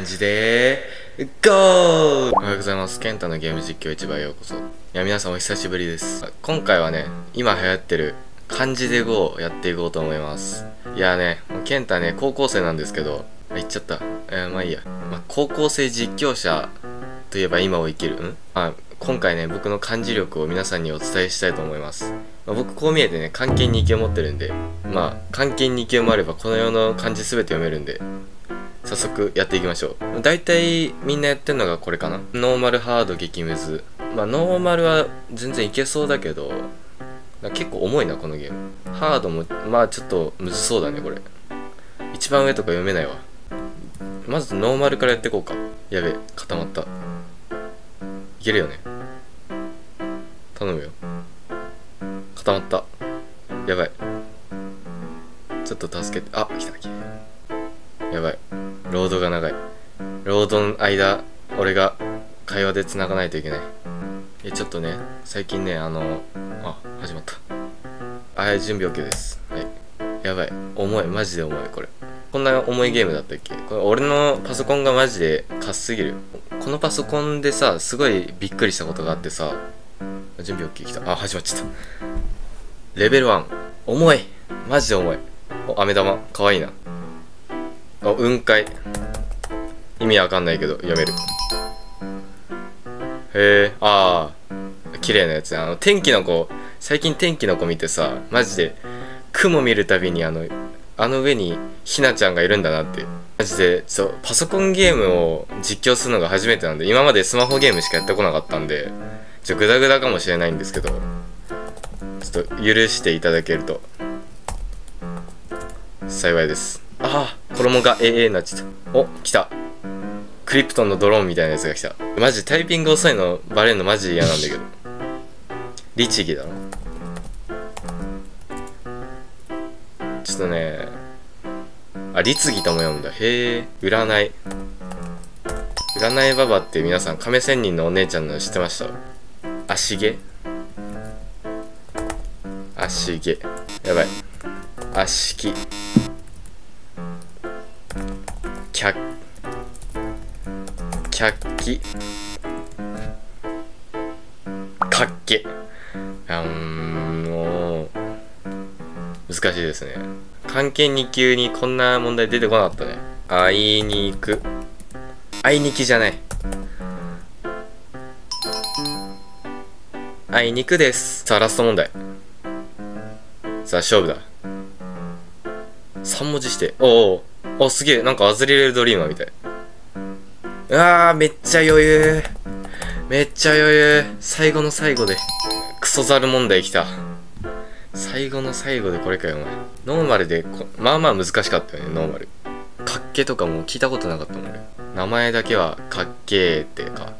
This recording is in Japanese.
感じで。ゴー。おはようございます。ケンタのゲーム実況市場へようこそ。いや皆さんお久しぶりです。今回はね今流行ってる漢字で GO をやっていこうと思います。いやねケンタね高校生なんですけど。あ言っちゃった。えー、まあいいや、まあ、高校生実況者といえば今を生きる？ん？あ今回ね僕の漢字力を皆さんにお伝えしたいと思います、まあ、僕こう見えてね漢検2級持ってるんで。まあ漢検2級もあればこの世の漢字全て読めるんで。早速やっていきましょう。大体みんなやってんのがこれかな。ノーマルハード激ムズ。まあノーマルは全然いけそうだけど結構重いなこのゲーム。ハードもまあちょっとむずそうだねこれ。一番上とか読めないわ。まずノーマルからやっていこうか。やべ固まった。いけるよね。頼むよ。固まった。やばい。ちょっと助けて。あ来た来た。やばい。ロードが長い。ロードの間俺が会話で繋がないといけない。えちょっとね最近ねあのあ始まった。あ準備 OK です。はい。やばい。重い。マジで重いこれ。こんな重いゲームだったっけ？これ俺のパソコンがマジでカスすぎる。このパソコンでさすごいびっくりしたことがあってさ準備 OK きた。あ始まっちゃった。レベル1重い。マジで重い。お飴玉。かわいいな。あ雲海。意味わかんないけど読める。へえああ綺麗なやつ。あの天気の子。最近天気の子見てさマジで雲見るたびにあのあの上にひなちゃんがいるんだなって。マジでそうパソコンゲームを実況するのが初めてなんで今までスマホゲームしかやってこなかったんでちょグダグダかもしれないんですけどちょっと許していただけると幸いです。ああ衣が AA になっちゃった。お来た。クリプトンのドローンみたいなやつが来た。マジタイピング遅いのバレるのマジ嫌なんだけど。律儀だろちょっとねあ律儀とも読むんだ。へえ占い。占いババって皆さん亀仙人のお姉ちゃんの知ってました？足毛？足毛。やばい。足き脚脚気かっけあんもう難しいですね。関係2級にこんな問題出てこなかったね。あいにく。あいにきじゃない。あいにくです。さあラスト問題。さあ勝負だ。3文字して。おおあすげえなんかアズリレルドリーマーみたい。うわーめっちゃ余裕。めっちゃ余裕。最後の最後で。クソザル問題来た。最後の最後でこれかよお前。ノーマルでまあまあ難しかったよねノーマル。かっけとかも聞いたことなかったもんね。名前だけはかっけーってか。